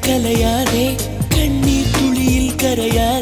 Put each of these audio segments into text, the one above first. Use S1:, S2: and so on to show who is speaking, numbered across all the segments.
S1: கலையாதே கண்ணீர் துளியில் கரையாதே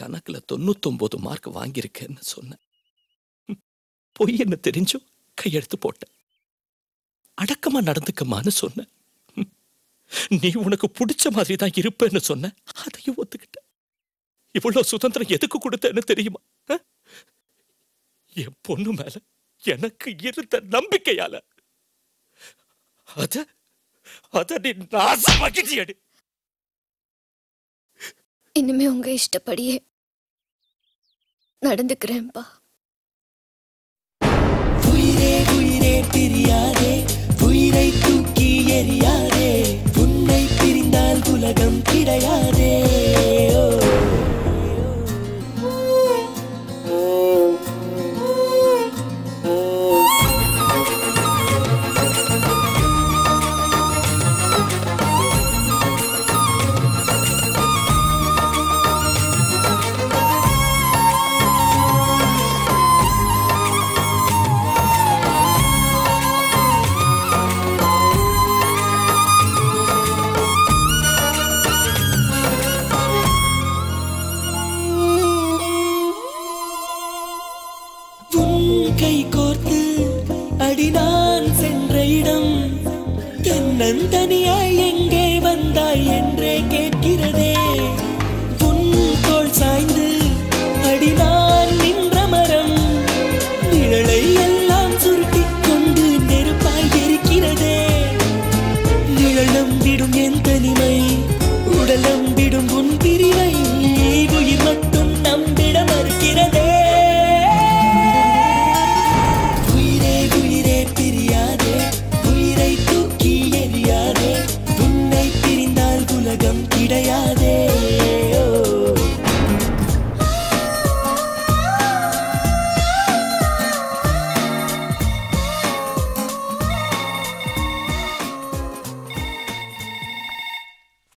S1: கணக்கில் தொண்ணூத்தொம்போது மார்க் வாங்கியிருக்கேன்னு சொன்னேன். பொய் என்ன தெரிஞ்சும் கையெழுத்து போட்டேன். அடக்கமா நடந்துக்கமான்னு சொன்னேன். ம், நீ உனக்கு பிடிச்ச மாதிரி தான் இருப்பேன்னு சொன்ன அதையும் ஒத்துக்கிட்ட இவ்வளவு சுதந்திரம் எதுக்கு கொடுத்தேன்னு தெரியுமா? என் பொண்ணு மேல எனக்கு இருந்த நம்பிக்கையால. அத அத நீ நாசமாக்கிட்டியடி.
S2: இனிமே உங்க இஷ்டப்படியே நடந்துக்கிறேன்ப்பா
S3: கை கோர்த்து அடிதான் சென்ற இடம். தென்னந்தனியாய் எங்கே வந்தாய் என்றே கேட்கிறதே.